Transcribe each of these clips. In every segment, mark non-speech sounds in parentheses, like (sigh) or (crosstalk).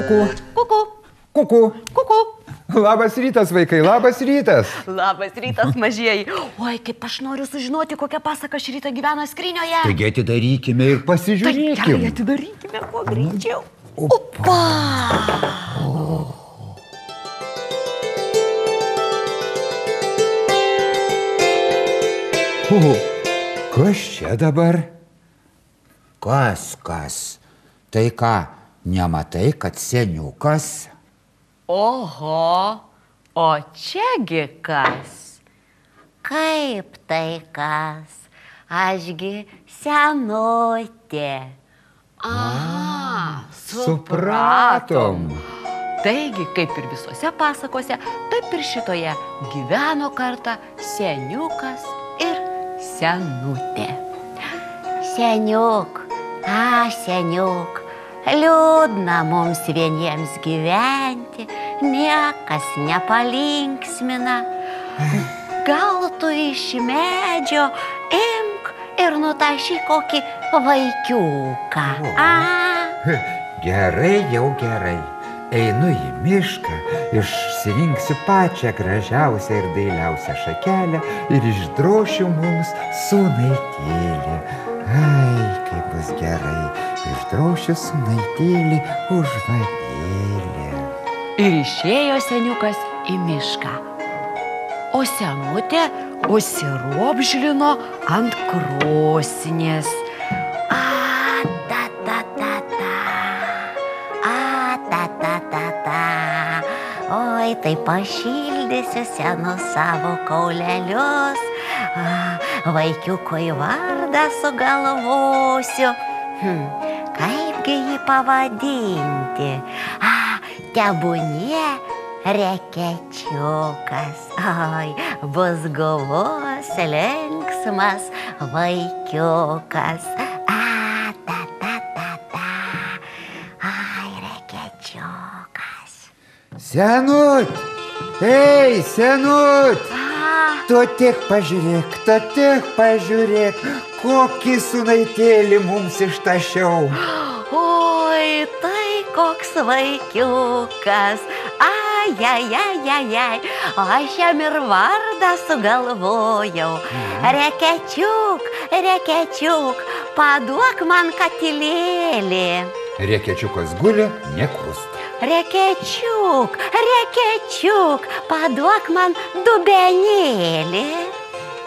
Kuku. Kuku. Kuku. Kuku. Labas rytas, vaikai, labas rytas. Labas rytas, mažieji. Oi, kaip aš noriu sužinoti, kokią pasaką šį rytą gyvena skrinioje. Taigi atidarykime ir Tai gerai, pasižiūrėkime. atidarykime kuo greičiau. Opa! Uhu. Kas čia dabar? Kas, kas? Tai ką, nematai, kad seniukas? Oho, o čiagi kas? Kaip tai kas? Ašgi senutė. Aha, Supratom. Taigi, kaip ir visose pasakose, taip ir šitoje gyveno kartą seniukas ir senutė. Seniuk, a seniuk, liūdna mums vieniems gyventi, niekas nepalinksmina. Gal tu iš medžio imk ir nutašy kokį vaikiuką. A, Gerai, jau gerai. Einu į mišką, išsirinksiu pačią gražiausią ir dailiausią šakelę ir išdrošiu mums sunaitėlį. Ai, kaip bus gerai, išdrošiu sunaitėlį už vadėlį. Ir išėjo seniukas į mišką. O senutė užsiropžlino ant krosnės. Oi, tai pašildysiu senus savo kaulelius. Į vardą sugalvosiu. Hm, kaipgi jį pavadinti? A, tebūnie rekečiukas. Oi, bus guvus, linksmas vaikiukas. A, ta, ta, ta, ta. Ai, rekečiukas. Senut! Ei, senut! A, Tu tik pažiūrėk, tu tik pažiūrėk, kokį sunaitėlį mums ištašiau. (gasps) tai koks vaikiukas. Ai, ai, ai, ai, ai. O aš jam ir vardą sugalvojau. Rekečiuk, rekečiuk, paduok man katilėlį. Rėkečiukas guli, nekrust. Rekečiuk, rekečiuk, paduok man dubenėlį.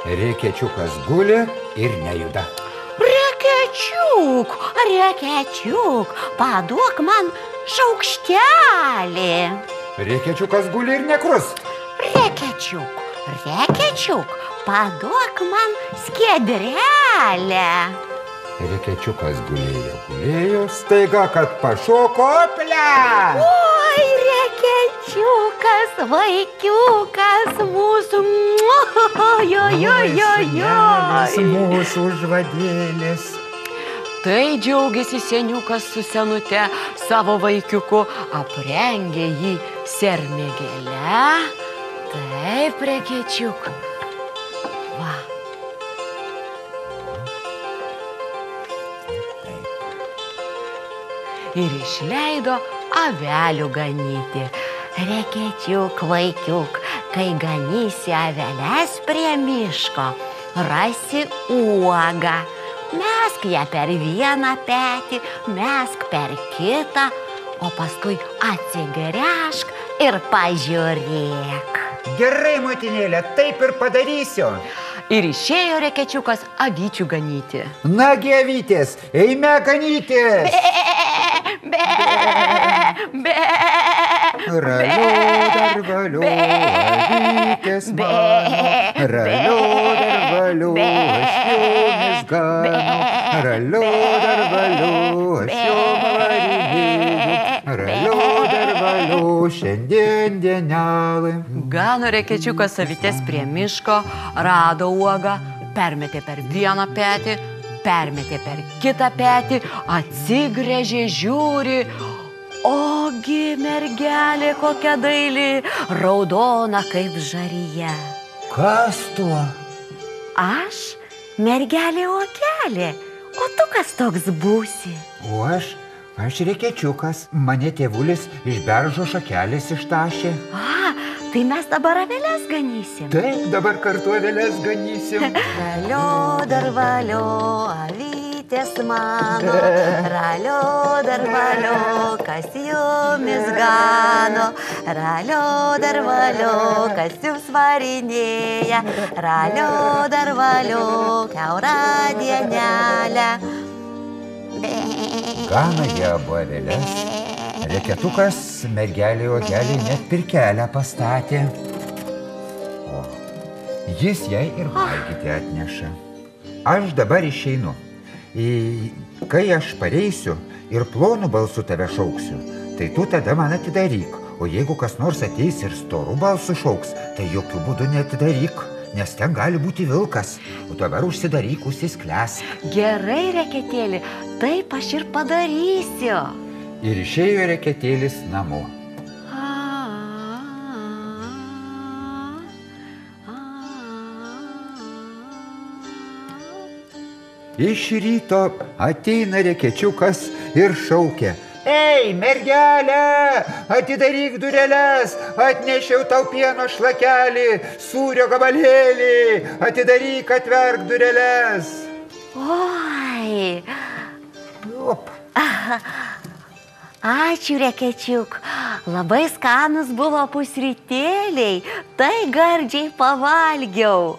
Rėkečiukas guli ir nejuda. Rekečiuk, rekečiuk, paduok man šaukštelį. Rėkečiukas guli ir nekrust. Rekečiuk, rekečiuk, paduok man skiedrelę. Rėkečiukas gulėjo, gulėjo, staiga, kad pašoko oplę. Oi, rekečiukas, vaikiukas mūsų. Jo, jo, jo, jo. Mūsų žvadėlis. Tai džiaugiasi seniukas su senute savo vaikiuku, aprengė jį sermėgėle. Taip, rekečiuk. Va. Ir išleido avelių ganyti. Rekečiuk, vaikiuk, kai ganysi aveles prie miško, rasi uogą. Mesk ją per vieną petį, mesk per kitą, o paskui atsigręžk ir pažiūrėk. Gerai, motinėlė, taip ir padarysiu. Ir išėjo rekečiukas avyčių ganyti. Na, gyvytės, eime ganytis. Be, be, Raliu dar valiu, avytės mano. Raliu dar valiu, aš jomis ganu. Raliu dar valiu, aš jom varinėju. Raliu dar valiu, šiandien dienelai. Gano rekečiukas savitės prie miško, rado uogą, permetė per vieną petį, permetė per kitą petį, atsigrėžė, žiūri. Ogi mergelė kokia daili, raudona kaip žaryje. Kas tuo? Aš mergelė okelė, o tu kas toks būsi? O aš Aš rekečiukas, mane tėvulis iš beržo šakelės ištašė. A, tai mes dabar aveles ganysim. Taip, dabar kartu avelės ganysim. Ralio dar valio, avytės mano, ralio dar valio, kas jumis gano, ralio dar valio, kas jums varinėja, ralio dar valio, keura dienelė. Gana jie abu avelės. Reketukas mergelį ogelį net pirkelę pastatė. O jis jai ir valgyti atneša. Aš dabar išeinu. Kai aš pareisiu ir plonu balsu tave šauksiu, tai tu tada man atidaryk. O jeigu kas nors ateis ir storų balsų šauks, tai jokių būdų netidaryk, nes ten gali būti vilkas. O dabar užsidaryk, užsisklesk. Gerai, reketėlį, taip aš ir padarysiu. Ir išėjo reketėlis namo. Iš ryto ateina rekečiukas ir šaukia. Ei, mergelė, atidaryk dureles, atnešiau tau pieno šlakelį, sūrio gabalėlį, atidaryk, atverk dureles. Oi, Op. (laughs) ačiū, rekečiuk. Labai skanus buvo pusrytėliai, tai gardžiai pavalgiau.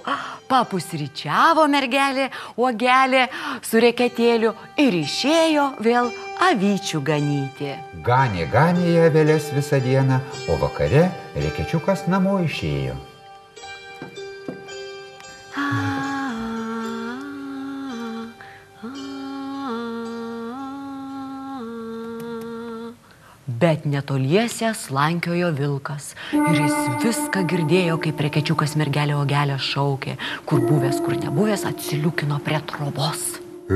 Papusryčiavo mergelė, uogelė su reketėliu ir išėjo vėl avyčių ganyti. Ganė, ganė ją vėlės visą dieną, o vakare rekečiukas namo išėjo. Bet netoliese slankiojo vilkas ir jis viską girdėjo, kaip rekečiukas mergelė ogelė šaukė, kur buvęs, kur nebuvęs, atsiliukino prie trobos. (laughs)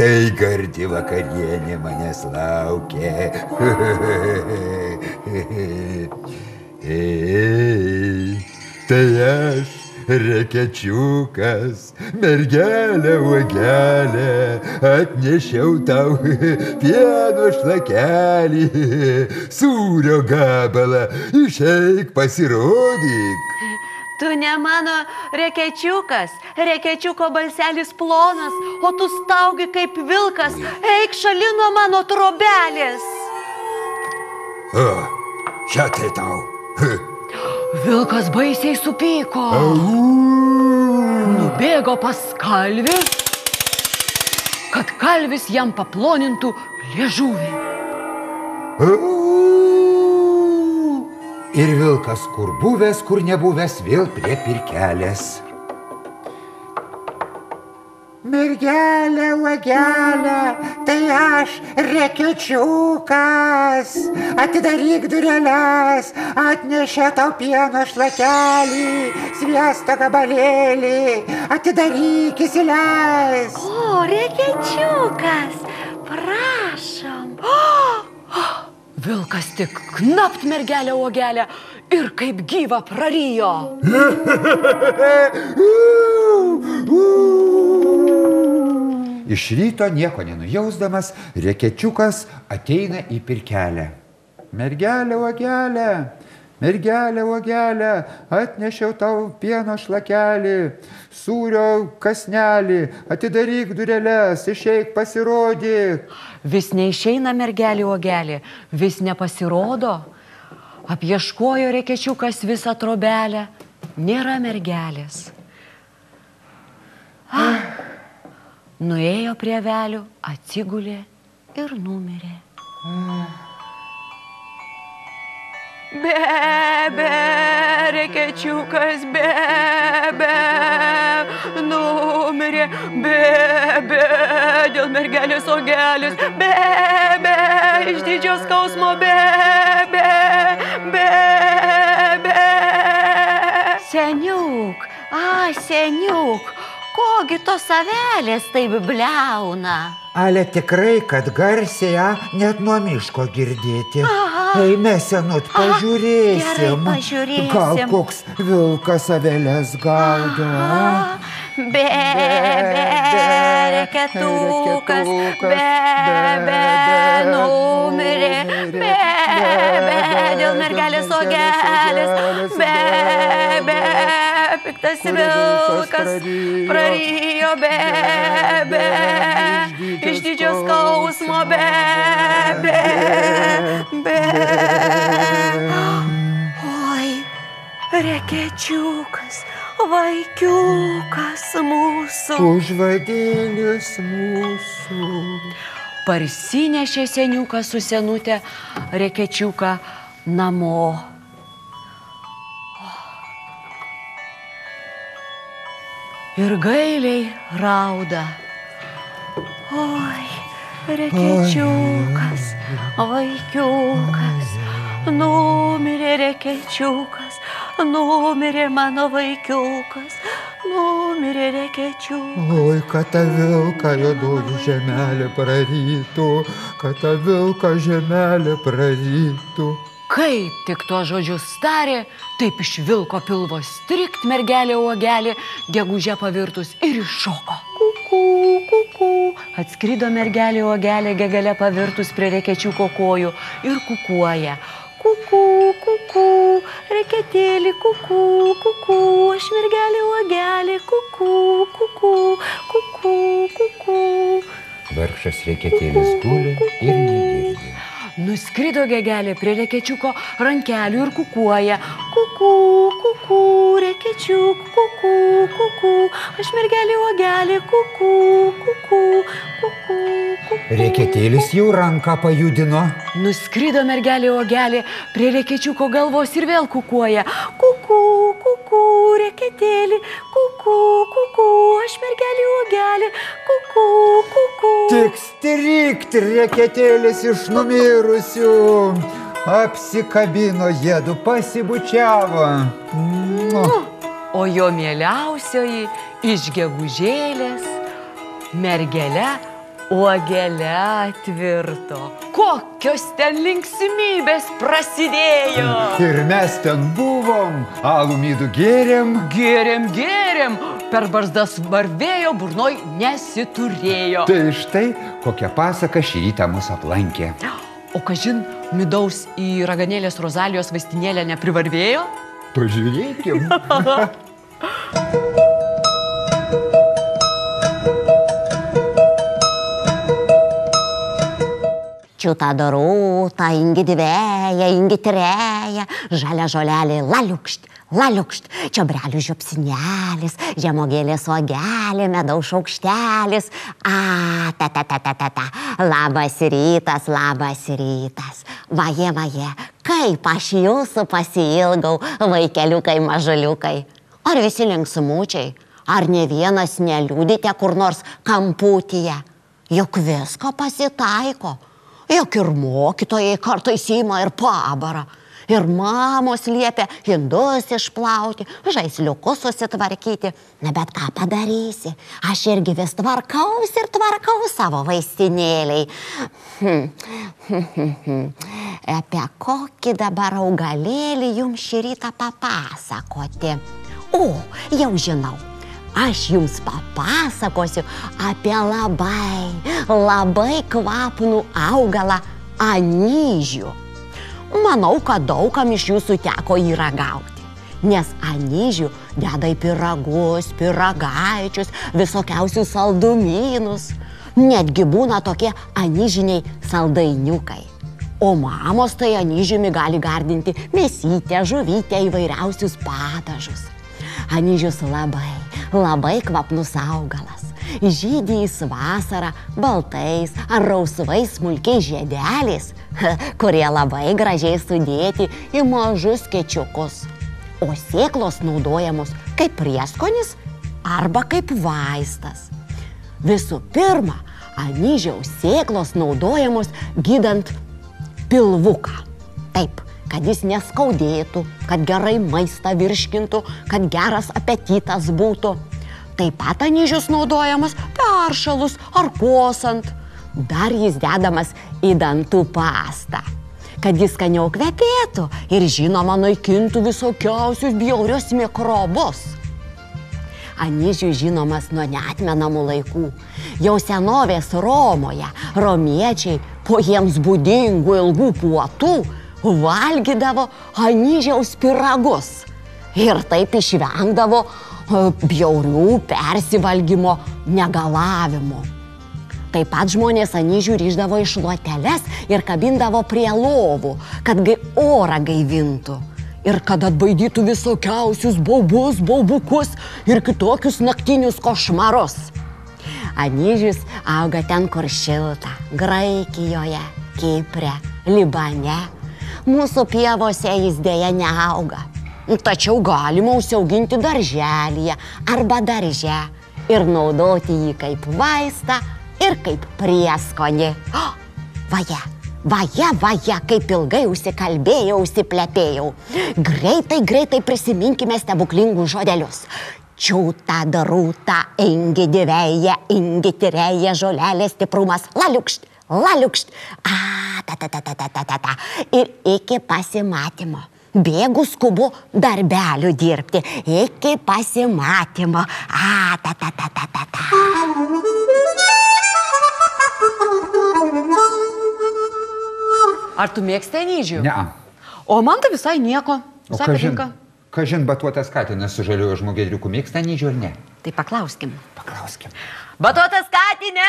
Tai gardi vakarienė manęs laukia. (laughs) Tai aš, rekečiukas, mergelė uogelė, atnešiau tau pieno šlakelį, sūrio gabalą, išeik pasirodyk. Tu ne mano rekečiukas, rekečiuko balselis plonas, o tu staugi kaip vilkas, eik šalin nuo mano trobelės. O, čia tai tau. Vilkas baisiai supyko. Nubėgo pas kalvį, kad kalvis jam paplonintų liežuvį. Ir vilkas, kur buvęs, kur nebuvęs, vėl prie pirkelės. Mergelė, uogelė, tai aš rekečiukas. Atidaryk dureles, atnešė tau pieno šlakelį, sviesto gabalėlį. Atidaryk įsileis. O, rekečiukas, prašom. Vilkas tik knapt mergelę uogelę ir kaip gyva prarijo. (laughs) Iš ryto nieko nenujausdamas, rekečiukas ateina į pirkelę. Mergelė, uogelė, mergelė, uogelė, atnešiau tau pieno šlakelį, sūrio kasnelį, atidaryk dureles, išeik pasirodyk. Vis neišeina mergelė uogelė, vis nepasirodo. Apieškojo rekečiukas visą trobelę, nėra mergelės. Ah. Nuėjo prie velių, atsigulė ir numirė. Be, be, rekečiukas, be, be, numirė, be, be, dėl mergelės ogelis, be, be, iš didžio skausmo, be, be, be, be. Seniuk, a, seniuk, kogi tos avelės taip bliauna? Ale tikrai, kad garsiai ją net nuo miško girdėti. Aha. Eime senut, pažiūrėsim. gerai, pažiūrėsim. Gal koks vilkas avelės gaudo. a? A, be, be, reketukas, be, be, numirė, be, be, dėl mergelės ogelės, be, piktas vilkas, prarijo, be, be, iš didžio skausmo, be, be, be. Oi, rekečiukas, vaikiukas mūsų. Užvadėlis mūsų. Parsinešė seniukas su senutė rekečiuką namo. Ir gailiai rauda. Oi, rekečiukas, vaikiukas, numirė rekečiukas, numirė mano vaikiukas, numirė rekečiukas. Oi, kad tą vilką juodoji žemelė prarytų, kad tą vilką žemelė prarytų. Kaip tik tuo žodžius tarė, taip iš vilko pilvo strikt mergelė uogelė, gegužė pavirtus ir iššoko. Kuku, kuku. Atskrido mergelė uogelė, gegelė pavirtus prie rekečiuko kojų ir kukuoja. Kuku, kuku, reketėlį, kuku, kuku, aš mergelė uogelė, kuku, kuku, kuku, kuku. Vargšas reketėlis guli ir negirdi. Nuskrido gegelė prie rekečiuko rankelių ir kukuoja. Kuku, kuku, rekečiuk, kuku, kuku, aš mergelė uogelė, kuku, kuku, kuku, kuku. Reketėlis jau ranką pajudino. Nuskrido mergelė uogelė prie rekečiuko galvos ir vėl kukuoja. Kuku, kuku, reketėlį, kuku, kuku, aš mergelė uogelė, kuku, kuku. Tik strikt reketėlis iš numirusių. Apsikabino jėdu, pasibučiavo. Nu, O jo mieliausioji iš gegužėlės mergelė uogelė tvirto. Kokios ten linksmybės prasidėjo. ir mes ten buvom, alų midų gėrėm. Gėrėm, gėrėm, per barzdas varvėjo, burnoj nesiturėjo. Tai štai kokia pasaka šį rytą mus aplankė. O kažin, midaus į raganėlės rozalijos vaistinėlę neprivarvėjo? Pažiūrėkim. (laughs) Čiūta dorūta, ingi dvėja, ingi treja, žalia žolelė laliukšt, laliukšt, čiobrelių žiopsinelis, žemogėlės uogelė, medaus šaukštelis. A, ta, ta, ta, ta, ta, ta. Labas rytas, labas rytas. Vaje, vaje, kaip aš jūsų pasilgau, vaikeliukai mažuliukai. Ar visi linksmučiai, ar ne vienas neliūdite kur nors kamputyje? Juk visko pasitaiko. Juk ir mokytojai kartais įima ir pabara. Ir mamos liepia indus išplauti, žaisliukus susitvarkyti. Na bet ką padarysi? Aš irgi vis tvarkaus ir tvarkau savo vaistinėliai. Hm. hm, hm, (laughs) hm. Apie kokį dabar augalėlį jums šį rytą papasakoti? O, jau žinau. Aš jums papasakosiu apie labai, labai kvapnų augalą anyžių. Manau, kad daugam iš jūsų teko jį ragauti. Nes anyžių deda į piragus, piragaičius, visokiausius saldumynus. Netgi būna tokie anyžiniai saldainiukai. O mamos tai anyžiumi gali gardinti mėsytę, žuvytę, įvairiausius padažus. Anyžius labai, labai kvapnus augalas. Žydį jis vasarą baltais ar rausvais smulkiais žiedeliais, (laughs) kurie labai gražiai sudėti į mažus kečiukus. O sėklos naudojamos kaip prieskonis arba kaip vaistas. Visų pirma, anyžiaus sėklos naudojamos gydant pilvuką. Taip, kad jis neskaudėtų, kad gerai maistą virškintų, kad geras apetitas būtų. Taip pat anyžius naudojamas peršalus ar kosant. Dar jis dedamas į dantų pastą, kad jis skaniau kvepėtų ir žinoma naikintų visokiausius bjaurius mikrobus. Anyžiui žinomas nuo netmenamų laikų. Jau senovės Romoje romiečiai po jiems būdingų ilgų puotų valgydavo anyžiaus piragus ir taip išvengdavo e, bjaurių persivalgymo negalavimų. Taip pat žmonės anyžių ryždavo iš luoteles ir kabindavo prie lovų, kad gai orą gaivintų. Ir kad atbaidytų visokiausius baubus, baubukus ir kitokius naktinius košmarus. Anyžius auga ten, kur šilta - Graikijoje, Kipre, Libane. Mūsų pievose jis dėja neauga. Tačiau galima užsiauginti darželėje arba darže ir naudoti jį kaip vaistą ir kaip prieskonį. O, vaja, vaja, vaja, kaip ilgai užsikalbėjau, užsiplepėjau. Greitai, greitai prisiminkime stebuklingus žodelius. Čiūta, darūta, ingi divėja, ingi tyrėja, žolelė stiprumas, laliukšt, laliukšt. A, ta, ta, ta, ta, ta, ta, ta, ta. Ir iki pasimatymo. Bėgu skubu darbelių dirbti. Iki pasimatymo. A, ta, ta, ta, ta, ta, ta. Ar tu mėgsti anyžių? Ne. O man tai visai nieko. Visai kažin, patinka. kažin batuotas katinas su žaliuoju žmogėdriuku mėgsta anyžių ar ne? Tai paklauskim. Paklauskim. Batotas katinė!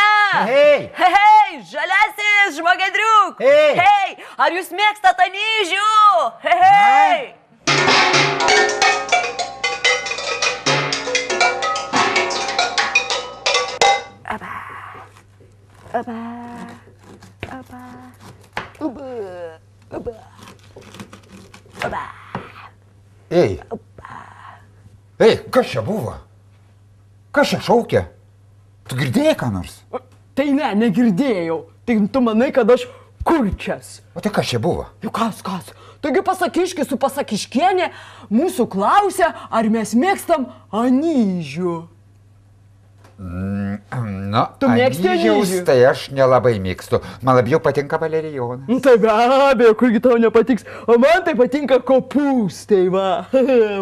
Hei! Hei, žalesis žmogedriuk! Hei! Hei, ar jūs mėgstate anyžių? Hei, hei! Ei. Ei, kas čia buvo? Kas čia šaukė? Tu girdėjai ką nors? Tai ne, negirdėjau. Tai tu manai, kad aš kurčias. O tai kas čia buvo? Juk kas, kas? Taigi pasakiški su pasakiškienė mūsų klausia, ar mes mėgstam anyžių. Na, Tu mėgsti anyžiaus anyžių? Tai aš nelabai mėgstu. Man labiau patinka valerijonas. Tai be abejo, kurgi tau nepatiks. O man tai patinka kopūstai, va.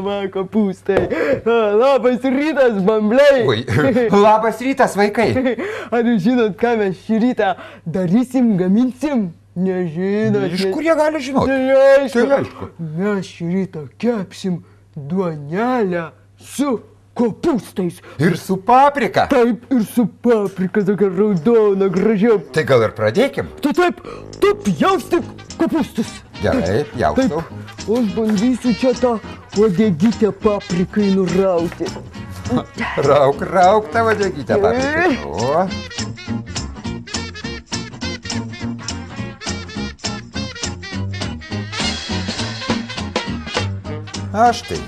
va, kopūstai. Labas rytas, bambliai. Oi, labas rytas, vaikai. Ar jūs žinot, ką mes šį rytą darysim, gaminsim? Nežinot. Iš kur jie gali žinoti? Tai aišku. Tai aišku. Mes šį rytą kepsim duonelę su kopūstais. Ir su paprika. Taip, ir su paprika tokia raudona, gražia. Tai gal ir pradėkim? Tu taip, tu pjaustyk kopūstus. Gerai, Taip, jaustau. o aš bandysiu čia tą uodegytę paprikai nurauti. Rauk, rauk tavo degytę papriką. O, aš tai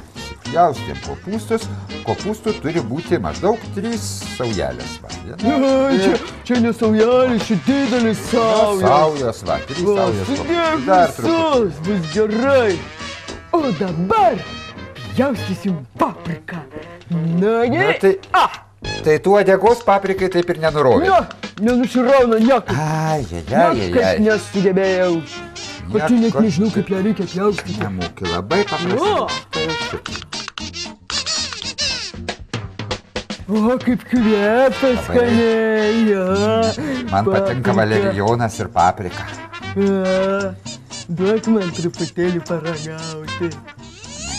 supjaustėm kopūstus, kopūstų turi būti maždaug 3 saujelės. Va, viena, Ai, čia, čia ne saujelės, čia didelis saujas. Saujas, va, 3 saujas. Sudėk visus, bus gerai. O dabar pjaustysim papriką. Na, ne. Na, tai... Ah. Tai tuo degos paprikai taip ir nenurovė. Na, nenuširauna nieko. Ai, jai, jai, jai. Niekas nesugebėjau. Pati net nežinau, kaip ją reikia pjauti. Nemūkiu, labai paprastai. Nu. O, kaip kvepia skaniai. ja. Man patinka Paprika. valerijonas ir paprika. A, Duok man truputėlį paragauti.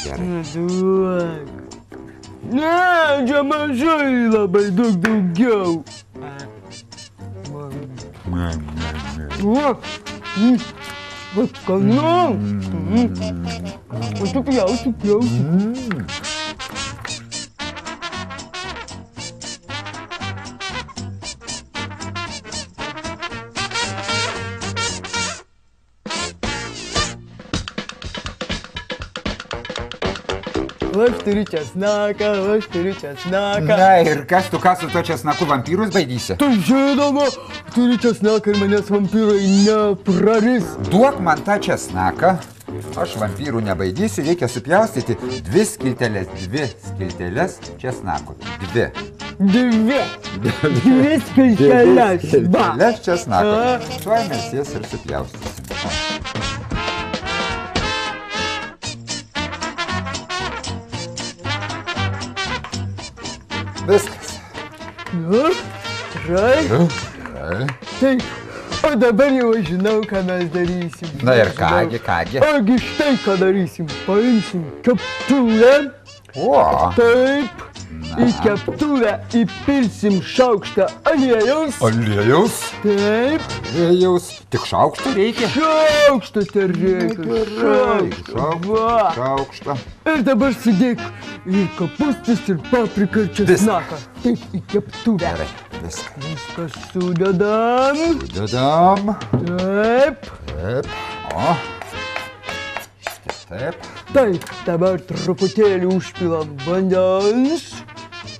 Gerai. Na, Duok. Ne, čia mažai labai daug daugiau. O, mm, o, skanu. Mm. O tu pjausi, pjausi. Aš turiu česnaką, aš turiu česnaką. Na ir kas tu ką su to česnaku vampyrus baidysi? Tai žinoma, turiu česnaką ir manęs vampyrai nepraris. Duok man tą česnaką. Aš vampyrų nebaidysiu, reikia supjaustyti dvi skiltelės, dvi skiltelės česnako. Dvi. Dvi. Dvi skilteles. Va. Skiltelės česnako. A. Tuoj mes jas ir supjaustysim. Viskas. Nu, gerai. Gerai. Taip. O dabar jau žinau, ką mes darysim. Na ir kągi, kągi. Ogi štai ką darysim. Paimsim keptuvę. O, Taip. Į keptuvę įpilsim šaukštą aliejaus. aliejus. Taip. Aliejus. Tik šaukšto reikia. Šaukštą ter reikia. Šaukštą. Šaukštą. Ir dabar sudėk ir kapustus, ir papriką, ir česnaką. Taip, į keptuvę. Gerai. Viską. Viską sudedam. Dedam. Taip. Taip. O. Taip. Taip, dabar truputėlį užpilam vandens.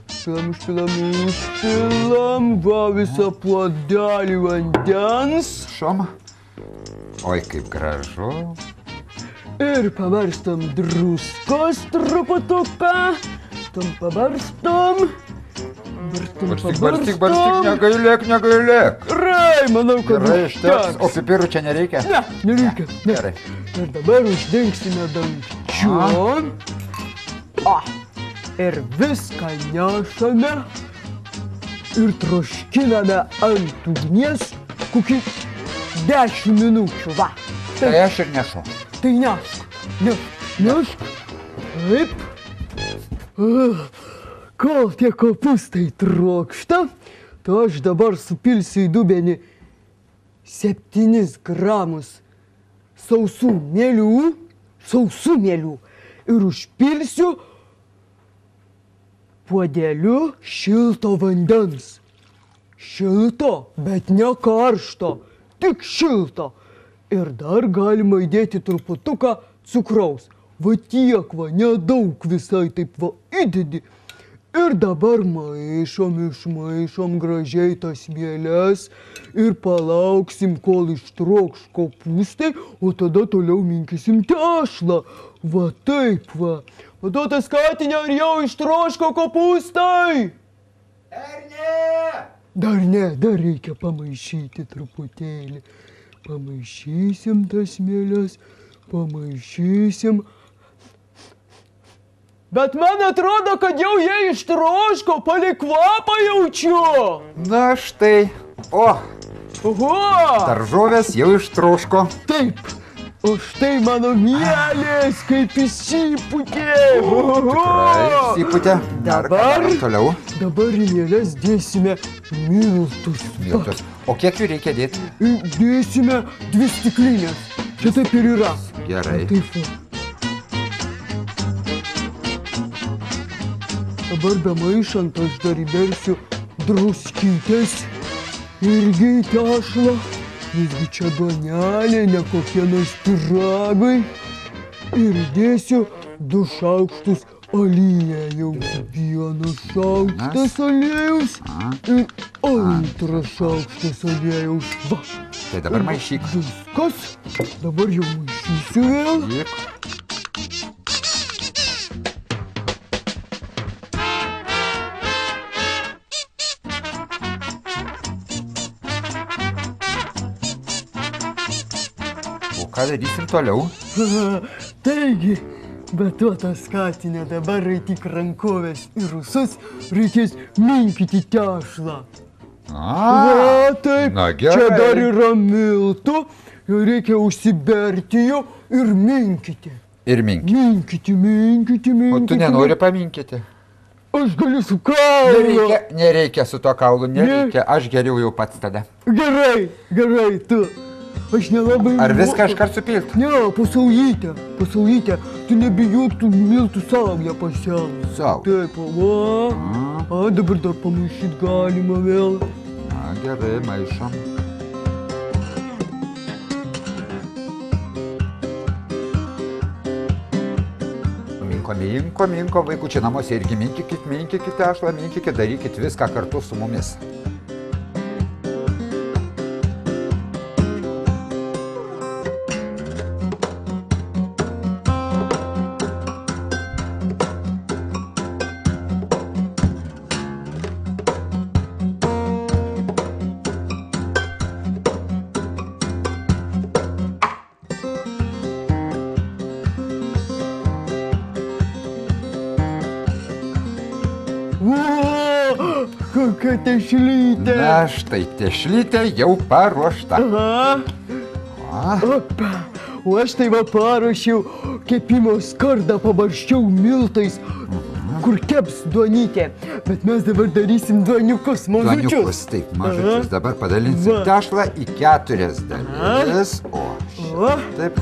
Užpilam, užpilam, užpilam. Va visą puodelį vandens. Šom. Oi, kaip gražu. Ir pavarstam druskos truputuką. Tam pavarstam. Barstam, Barstyk, barstyk, barstyk, negailėk, negailėk. Gerai, manau, kad Gerai, išteks. O užteks. pipirų čia nereikia? Ne, nereikia. Ne. Gerai. Ir dabar uždengsime dangčiu. O. Ir viską nešame. Ir troškiname ant ugnies kokį 10 minučių. Va. Tai Taip, aš ir nešu. tai nešk. Nešk. Nešk. Taip. Kol tie kopustai trokšta, tai aš dabar supilsiu į dubenį 7 gramus sausų mėlių, sausų mėlių ir užpilsiu puodeliu šilto vandens. Šilto, bet ne karšto, tik šilto. Ir dar galima įdėti truputuką cukraus. Va tiek va, nedaug visai taip va įdedi. Ir dabar maišom, išmaišom gražiai tas mėlės ir palauksim, kol ištrokš kopūstai, o tada toliau minkysim tešlą. Va taip va. Vaduotas katinė, ar jau ištroško kopūstai? Ar ne? Dar ne, dar reikia pamaišyti truputėlį. Pamaišysim tas mėlės, pamaišysim. Bet man atrodo, kad jau jie ištroško, palik kvapą jaučiu. Na štai. O, Oho! daržovės jau ištroško. Taip. O štai mano mielės, kaip įsipūtė. Oho! Įsipūtė. Dar Dabar? toliau. Dabar į mielės dėsime miltus. Miltus. O kiek jų reikia dėti? Dėsime dvi stiklinės. Čia taip ir yra. Gerai. Taip. Dabar be maišant aš dar įbersiu druskytės irgi į tešlą. Visgi čia duonelė, ne kokie nors piragai. Ir dėsiu du šaukštus aliejaus. Vienas šaukštas aliejaus ir antras šaukštas aliejaus. Va. Tai dabar maišyk. Viskas. Dabar jau maišysiu vėl. Maišyk. Ką darysim toliau? Taigi, bet tuo tas skatinė dabar tik rankovės ir rusus reikės minkyti tešlą. A, Va, taip, na čia gerai. dar yra miltų, reikia užsiberti jų ir minkyti. ir mink. Minkyti, minkyti, O minkyti. tu nenori paminkyti? Aš galiu su kaulu. Nereikia, nereikia su to kaulu, nereikia. Aš geriau jau pats tada. Gerai, gerai, tu. Aš nelabai. Ar viską iškart supilt? Ne, pasaulytę, pasaulytę. Tu nebijok, tu miltų saują pasiam. Sau. Taip, va. A, dabar dar pamaišyti galima vėl. Na gerai, maišom. Minko, minko, minko, vaikučiai namuose irgi minkykit, minkykit tešlą, minkykit, darykit viską kartu su mumis. Kokia tešlytė. Na štai tešlytė jau paruošta. Aha. Opa. O aš tai va paruošiau kepimo skardą, pabarščiau miltais, kur keps duonytė. Bet mes dabar darysim duoniukus, mažučius. Duoniukus, taip, mažučius. Dabar padalinsim tešlą į keturias dalis. O, Va. taip.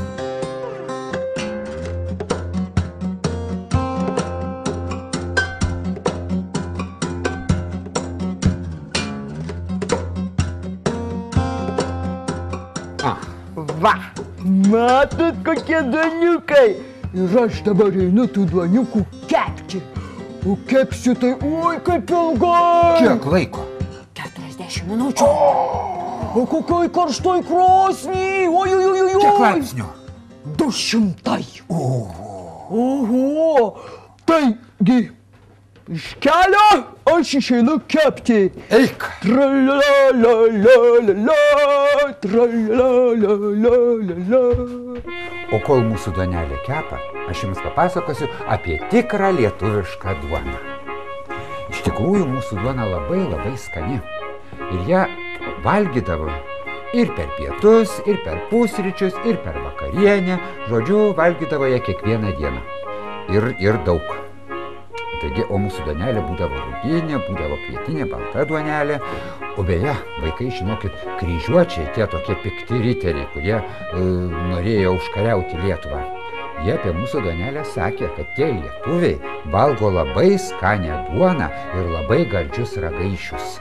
Matot, kokie duoniukai. Ir aš dabar einu tų duoniukų kepti. O kepsiu tai, oi, kaip ilgai. kiek laiko? 40 minučių. O kokioj karštoj krosny. Oi, oi, oi, oi. Kiek laipsnių? Du šimtai. Oho. Taigi, iš kelio aš išeinu kepti. Eik. O kol mūsų duonelė kepa, aš jums papasakosiu apie tikrą lietuvišką duoną. Iš tikrųjų, mūsų duona labai labai skani. Ir ją valgydavo ir per pietus, ir per pusryčius, ir per vakarienę. Žodžiu, valgydavo ją kiekvieną dieną. Ir, ir daug. Taigi, o mūsų duonelė būdavo ruginė, būdavo kvietinė, balta duonelė. O beje, vaikai, žinokit, kryžiuočiai, tie tokie pikti riteriai, kurie e, norėjo užkariauti Lietuvą. Jie apie mūsų duonelę sakė, kad tie lietuviai valgo labai skanę duoną ir labai gardžius ragaišius.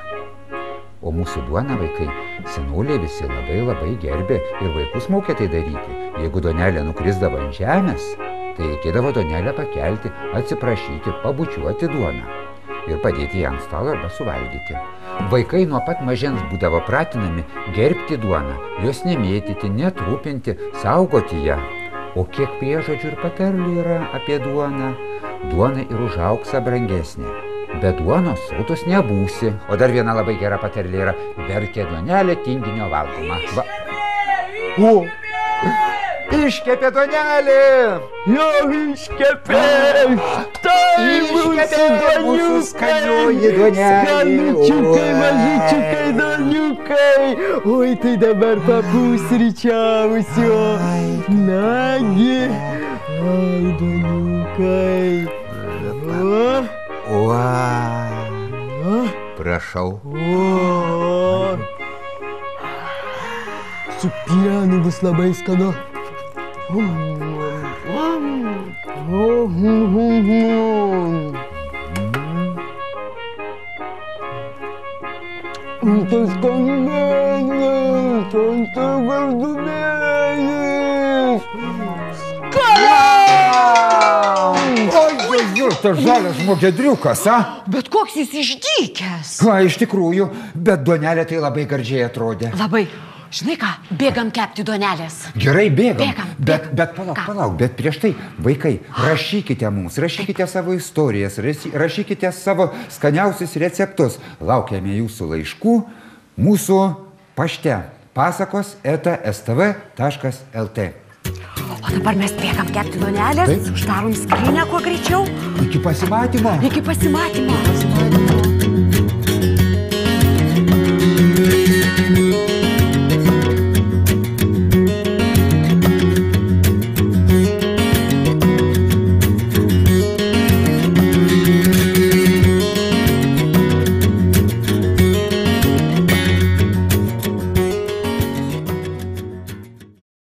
O mūsų duona vaikai, senoliai visi labai labai gerbė ir vaikus mokė tai daryti. Jeigu duonelė nukrisdavo ant žemės, tai reikėdavo duonelę pakelti, atsiprašyti, pabučiuoti duoną ir padėti ją ant stalo arba suvalgyti. Vaikai nuo pat mažens būdavo pratinami gerbti duoną, jos nemėtyti, netrūpinti, saugoti ją. O kiek priežodžių ir patarlių yra apie duoną, duona ir už auksą brangesnė. Be duonos sotus nebūsi. O dar viena labai gera patarlė yra verkė duonelė tinginio valgoma. Va. O, iškepė duonelį. Jau iškepė, štai mūsų duonelė. Skanučiukai, Oi. mažyčiukai duoniukai. Oi, tai dabar papusryčiausiu. Nagi, ai, duoniukai. O, O, o, prašau. o. Su pienu bus labai skanu. Tas skanumėlis, tas gardumėlis. Oi, oi, tas žalias žmogedriukas, a? Bet koks jis išdykęs. Na, iš tikrųjų, bet duonelė tai labai gardžiai atrodė. Labai. Žinai ką, bėgam kepti donelės. Gerai, bėgam. bėgam bet, bėgam. bet palauk, ką? palauk, bet prieš tai, vaikai, (gasps) rašykite mums, rašykite Taip. savo istorijas, rašykite savo skaniausius receptus. Laukiame jūsų laiškų mūsų pašte pasakos eta stv.lt. O dabar mes bėgam kepti donelės, Taip. uždarom skrinę kuo greičiau. Iki pasimatymo. Iki pasimatymo. Iki pasimatymo.